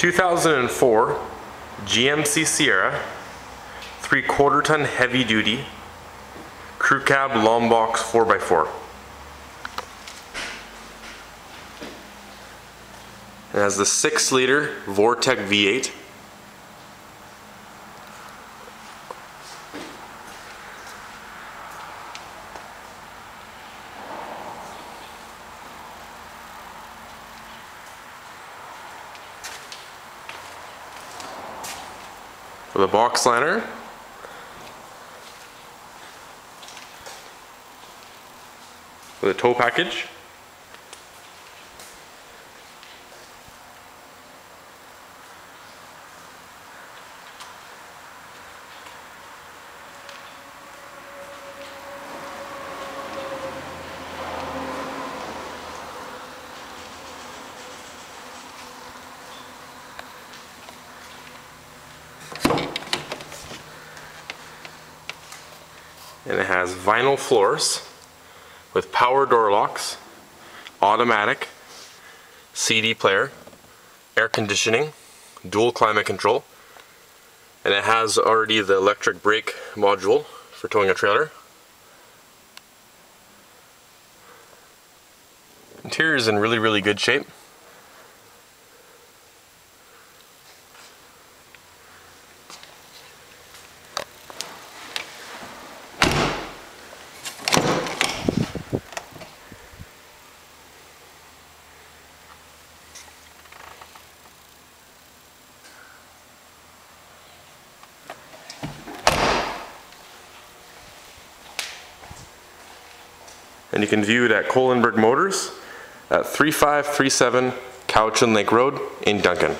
2004 GMC Sierra, three quarter ton heavy duty, crew cab long box 4x4. It has the 6 liter Vortec V8. With a box liner. With a tow package. And it has vinyl floors with power door locks, automatic, CD player, air conditioning, dual climate control, and it has already the electric brake module for towing a trailer. Interior is in really, really good shape. And you can view it at Kolenberg Motors at 3537 Cowichan Lake Road in Duncan.